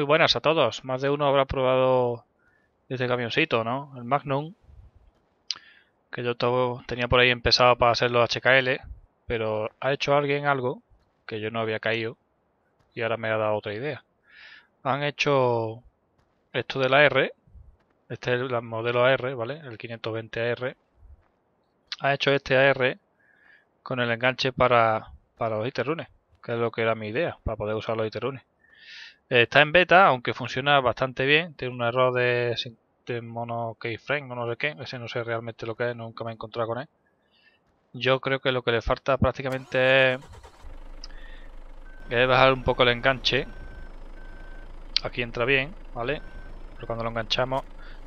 Muy buenas a todos. Más de uno habrá probado este camioncito, ¿no? El Magnum. Que yo tenía por ahí empezado para hacerlo HKL. Pero ha hecho alguien algo que yo no había caído. Y ahora me ha dado otra idea. Han hecho esto de la R. Este es el modelo AR, ¿vale? El 520AR. Ha hecho este AR con el enganche para, para los iterrunes. Que es lo que era mi idea, para poder usar los iterrunes. Está en beta, aunque funciona bastante bien. Tiene un error de, mono keyframe no sé qué. Ese no sé realmente lo que es, nunca me he encontrado con él. Yo creo que lo que le falta prácticamente es, bajar un poco el enganche. Aquí entra bien, ¿vale? Pero cuando lo enganchamos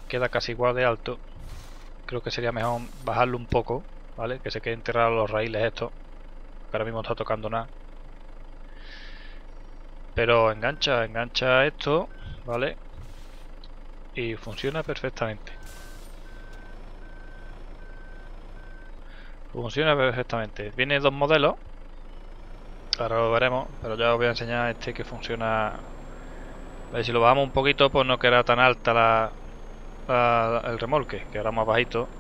queda casi igual de alto. Creo que sería mejor bajarlo un poco, ¿vale? Que se quede enterrado los raíles estos. Ahora mismo no está tocando nada. Pero engancha, engancha esto, ¿vale? Y funciona perfectamente. Funciona perfectamente. Viene dos modelos. Ahora lo veremos, pero ya os voy a enseñar este que funciona. Ver si lo bajamos un poquito, pues no queda tan alta la, la, el remolque, que ahora más bajito.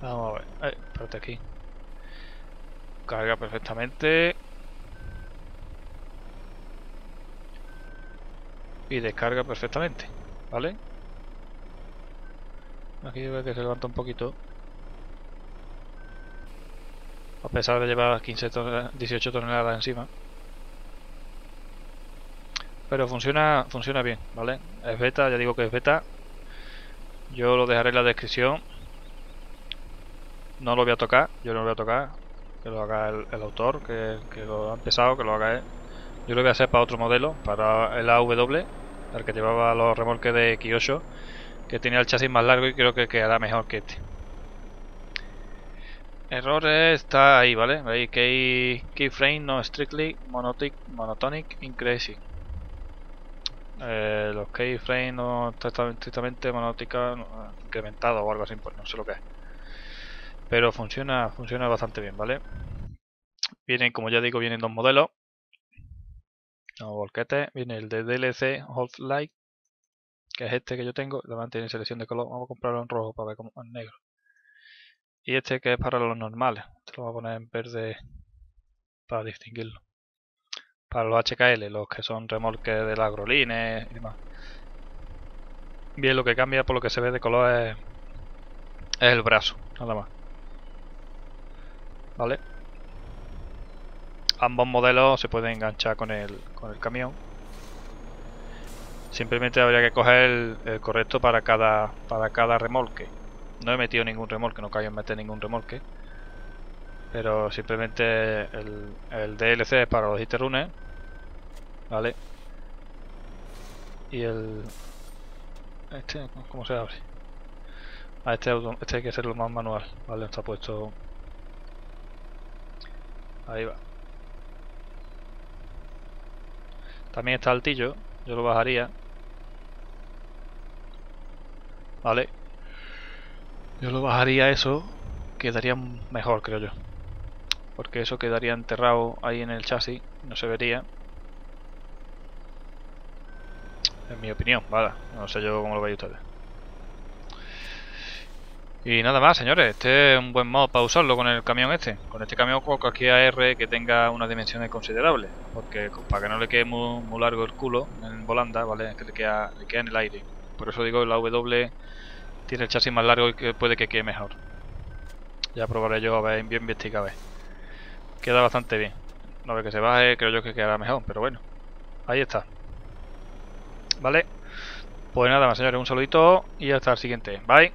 Vamos a ver. Eh, espérate aquí. Carga perfectamente. Y descarga perfectamente, ¿vale? Aquí veo que se levanta un poquito. A pesar de llevar 15 18 toneladas encima. Pero funciona, funciona bien, ¿vale? Es beta, ya digo que es beta. Yo lo dejaré en la descripción. No lo voy a tocar, yo no lo voy a tocar. Que lo haga el, el autor, que, que, lo ha empezado, que lo haga él. Yo lo voy a hacer para otro modelo, para el AW, el que llevaba los remolques de Kyosho, que tenía el chasis más largo y creo que quedará mejor que este. Errores está ahí, ¿vale? Veis key, keyframe no strictly monotic, monotonic increasing. Eh, los keyframes no estrictamente monótica incrementado o algo así, pues no sé lo que es. Pero funciona, funciona bastante bien, ¿vale? Vienen, como ya digo, vienen dos modelos. No, volquete. Viene el de DLC Hold Light, que es este que yo tengo. Además tiene selección de color. Vamos a comprarlo en rojo para ver cómo en negro. Y este que es para los normales. Este lo voy a poner en verde para distinguirlo. Para los HKL, los que son remolques de la agroline y demás. Bien, lo que cambia por lo que se ve de color es, es el brazo, nada más. ¿Vale? Ambos modelos se pueden enganchar con el, con el camión. Simplemente habría que coger el, correcto para cada, para cada remolque. No he metido ningún remolque, no caigo en meter ningún remolque. Pero simplemente el, el DLC es para los iterunes. ¿Vale? Y el... Este, ¿cómo se abre? Ah, este, este hay que hacerlo más manual. Vale, está puesto... Ahí va. También está altillo, yo lo bajaría. Vale. Yo lo bajaría eso, quedaría mejor creo yo. Porque eso quedaría enterrado ahí en el chasis, no se vería. En mi opinión, vale. No sé yo cómo lo veis ustedes. Y nada más, señores, este es un buen modo para usarlo con el camión este. Con este camión con cualquier AR que tenga unas dimensiones considerables. Porque para que no le quede muy, largo el culo en volanda, ¿vale? Que le queda, en el aire. Por eso digo, la W tiene el chasis más largo y que puede que quede mejor. Ya probaré yo a ver, bien investigado. Queda bastante bien. No ve que se baje, creo yo que quedará mejor, pero bueno. Ahí está. ¿Vale? Pues nada más, señores, un saludito y hasta el siguiente. Bye.